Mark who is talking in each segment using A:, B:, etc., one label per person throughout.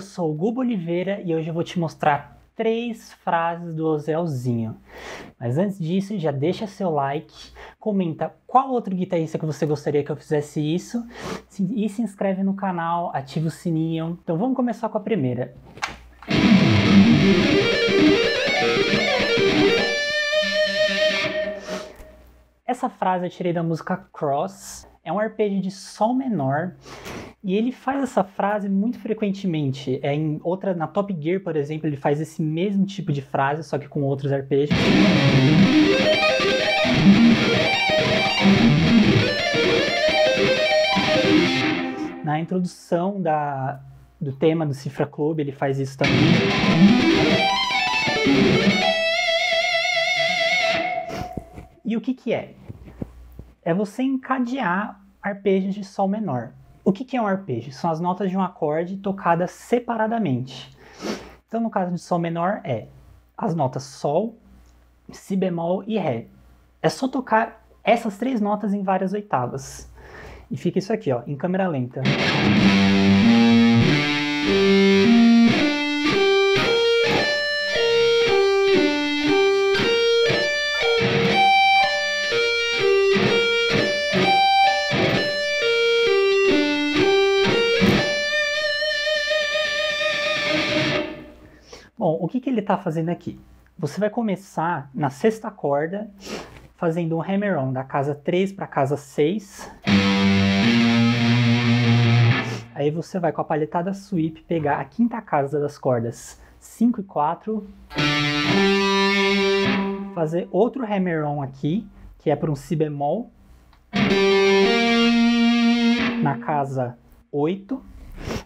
A: Eu sou o Gubo Oliveira e hoje eu vou te mostrar três frases do Ozelzinho. Mas antes disso, já deixa seu like, comenta qual outro guitarrista que você gostaria que eu fizesse isso e se inscreve no canal, ativa o sininho. Então vamos começar com a primeira. Essa frase eu tirei da música Cross, é um arpejo de sol menor e ele faz essa frase muito frequentemente. É em outra, na Top Gear, por exemplo, ele faz esse mesmo tipo de frase, só que com outros arpejos. Na introdução da, do tema do Cifra Club, ele faz isso também. E o que, que é? É você encadear arpejos de Sol menor. O que, que é um arpejo? São as notas de um acorde tocadas separadamente. Então, no caso de Sol menor, é as notas Sol, Si bemol e Ré. É só tocar essas três notas em várias oitavas. E fica isso aqui, ó, em câmera lenta. Está fazendo aqui? Você vai começar na sexta corda, fazendo um hammer-on da casa 3 para a casa 6. Aí você vai com a palhetada sweep pegar a quinta casa das cordas 5 e 4, fazer outro hammer-on aqui, que é para um si bemol, na casa 8,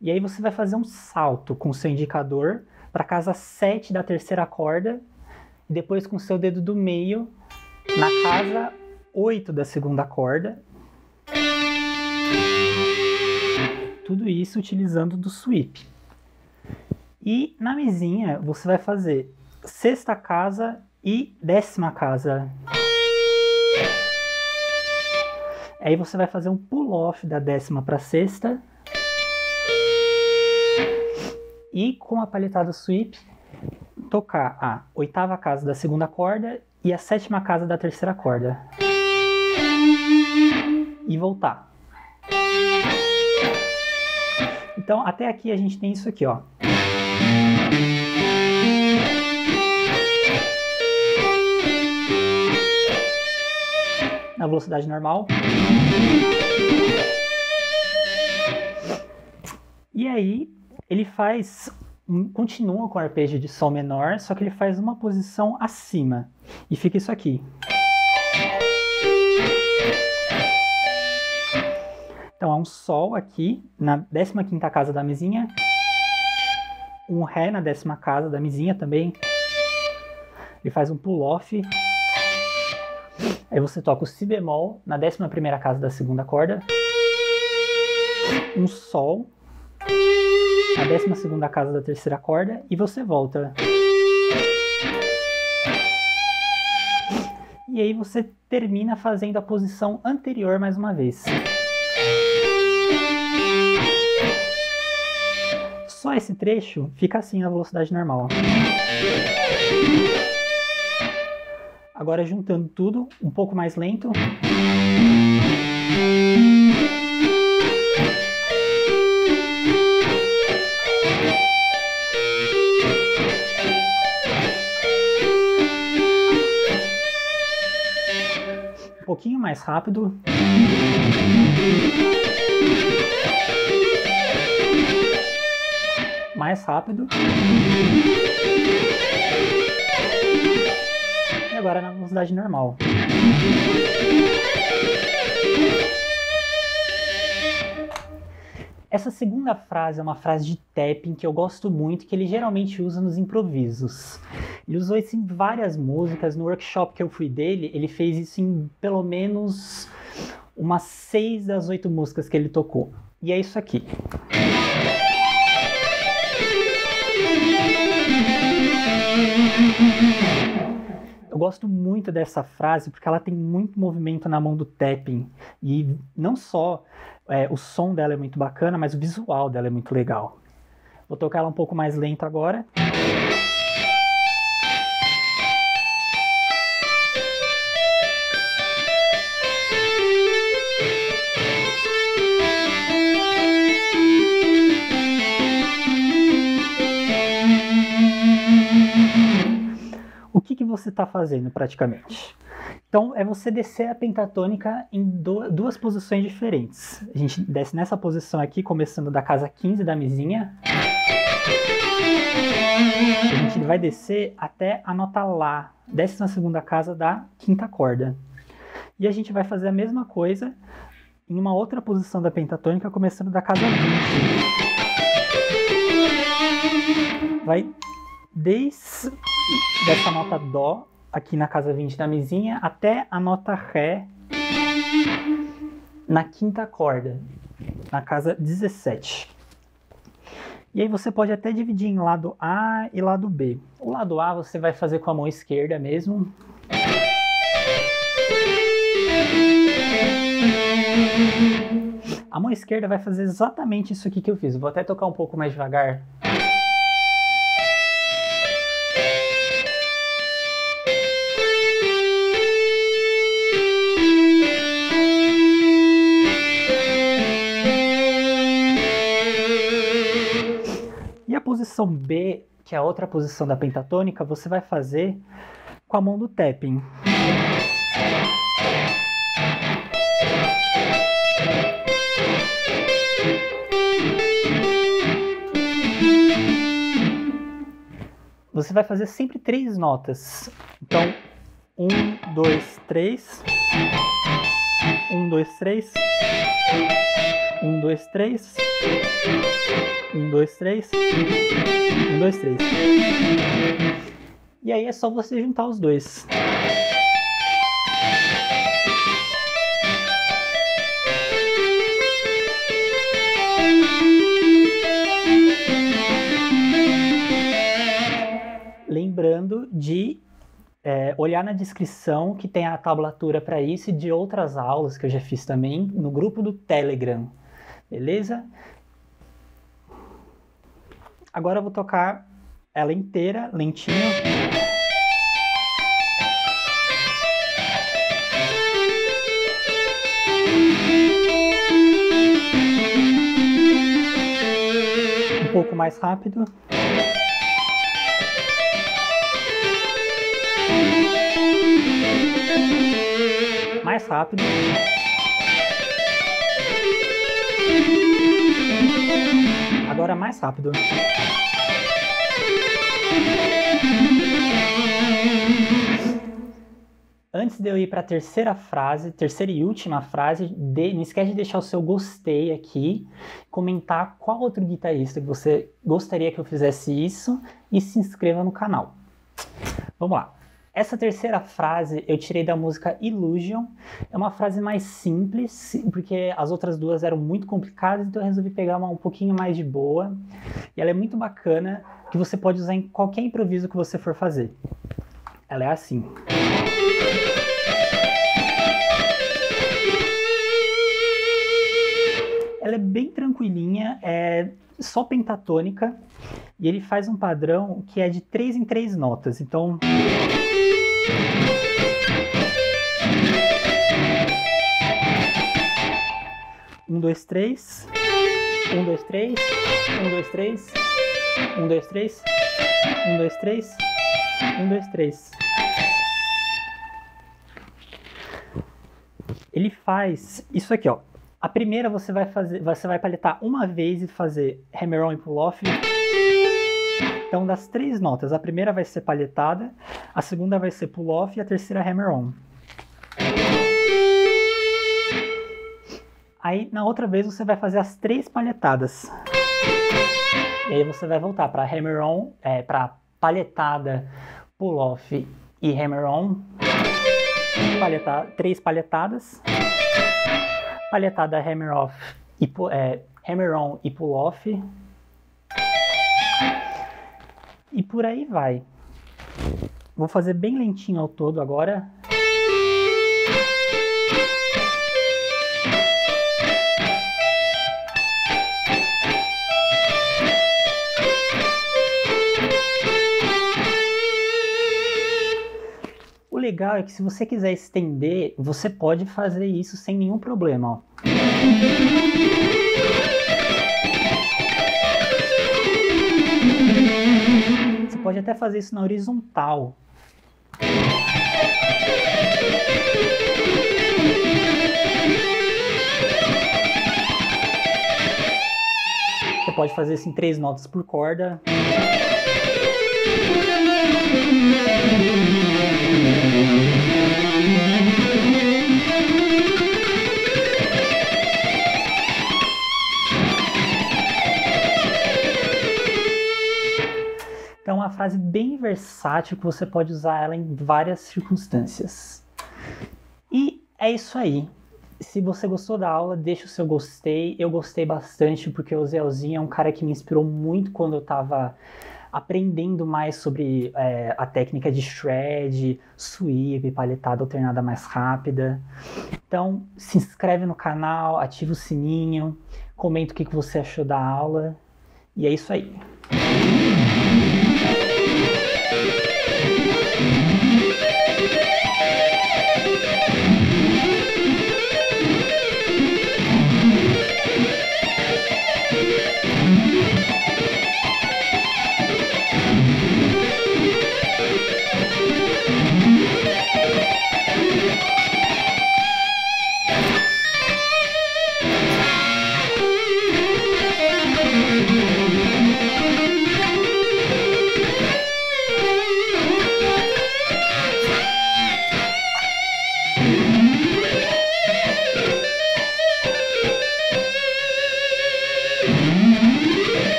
A: e aí você vai fazer um salto com o seu indicador para casa 7 da terceira corda e depois com seu dedo do meio na casa 8 da segunda corda. Tudo isso utilizando do sweep. E na mesinha você vai fazer sexta casa e décima casa. Aí você vai fazer um pull-off da décima para sexta e com a palhetada sweep tocar a oitava casa da segunda corda e a sétima casa da terceira corda. E voltar. Então, até aqui a gente tem isso aqui, ó. Na velocidade normal. E aí, ele faz continua com o arpejo de sol menor, só que ele faz uma posição acima. E fica isso aqui. Então é um sol aqui na 15ª casa da mesinha, um ré na décima casa da mesinha também. Ele faz um pull off. Aí você toca o si bemol na 11ª casa da segunda corda. Um sol a 12 casa da terceira corda e você volta. E aí você termina fazendo a posição anterior mais uma vez. Só esse trecho fica assim na velocidade normal. Agora juntando tudo, um pouco mais lento. Pouquinho mais rápido. Mais rápido. E agora na velocidade normal. Essa segunda frase é uma frase de tapping que eu gosto muito, que ele geralmente usa nos improvisos. Ele usou isso em várias músicas, no workshop que eu fui dele, ele fez isso em pelo menos umas seis das oito músicas que ele tocou. E é isso aqui. Eu gosto muito dessa frase porque ela tem muito movimento na mão do tapping. E não só é, o som dela é muito bacana, mas o visual dela é muito legal. Vou tocar ela um pouco mais lento agora. Você está fazendo praticamente? Então, é você descer a pentatônica em duas posições diferentes. A gente desce nessa posição aqui, começando da casa 15 da mesinha. A gente vai descer até a nota Lá, desce na segunda casa da quinta corda. E a gente vai fazer a mesma coisa em uma outra posição da pentatônica, começando da casa 20. Vai desde dessa nota Dó, aqui na casa 20 da mesinha, até a nota Ré na quinta corda, na casa 17. E aí você pode até dividir em lado A e lado B. O lado A você vai fazer com a mão esquerda mesmo. A mão esquerda vai fazer exatamente isso aqui que eu fiz. Vou até tocar um pouco mais devagar posição B, que é a outra posição da pentatônica, você vai fazer com a mão do tapping. Você vai fazer sempre três notas. Então, um, dois, três. Um, dois, três. Um, dois, três. Um, dois, três. Um, dois, três. E aí é só você juntar os dois. Lembrando de é, olhar na descrição que tem a tablatura para isso e de outras aulas que eu já fiz também no grupo do Telegram. Beleza? Agora eu vou tocar ela inteira, lentinho. Um pouco mais rápido. Mais rápido. Agora mais rápido. Antes de eu ir para a terceira frase, terceira e última frase, de, não esquece de deixar o seu gostei aqui, comentar qual outro guitarrista que você gostaria que eu fizesse isso e se inscreva no canal. Vamos lá. Essa terceira frase eu tirei da música Illusion. É uma frase mais simples, porque as outras duas eram muito complicadas, então eu resolvi pegar uma um pouquinho mais de boa. E ela é muito bacana, que você pode usar em qualquer improviso que você for fazer. Ela é assim. Ela é bem tranquilinha, é só pentatônica, e ele faz um padrão que é de 3 em 3 notas. Então. Um, dois, três. Um, dois, três. Um, dois, três. Um, dois, três. Um, dois, três. Um, dois, três. Ele faz isso aqui, ó. A primeira você vai fazer, você vai paletar uma vez e fazer hammer-on e pull-off. Então, das três notas, a primeira vai ser palhetada, a segunda vai ser pull-off e a terceira hammer-on. Aí, na outra vez, você vai fazer as três palhetadas. E aí você vai voltar para hammer-on, é, para palhetada, pull-off e hammer-on. Palheta, três palhetadas. Palhetada hammer-off e é, hammer-on e pull-off e por aí vai. Vou fazer bem lentinho ao todo agora. O legal é que se você quiser estender, você pode fazer isso sem nenhum problema. Ó. Você pode até fazer isso na horizontal, você pode fazer assim três notas por corda. Uma frase bem versátil que você pode usar ela em várias circunstâncias. E é isso aí. Se você gostou da aula, deixa o seu gostei. Eu gostei bastante porque o Zelzinho é um cara que me inspirou muito quando eu estava aprendendo mais sobre é, a técnica de shred, sweep, palhetada alternada mais rápida. Então, se inscreve no canal, ativa o sininho, comenta o que você achou da aula. E é isso aí.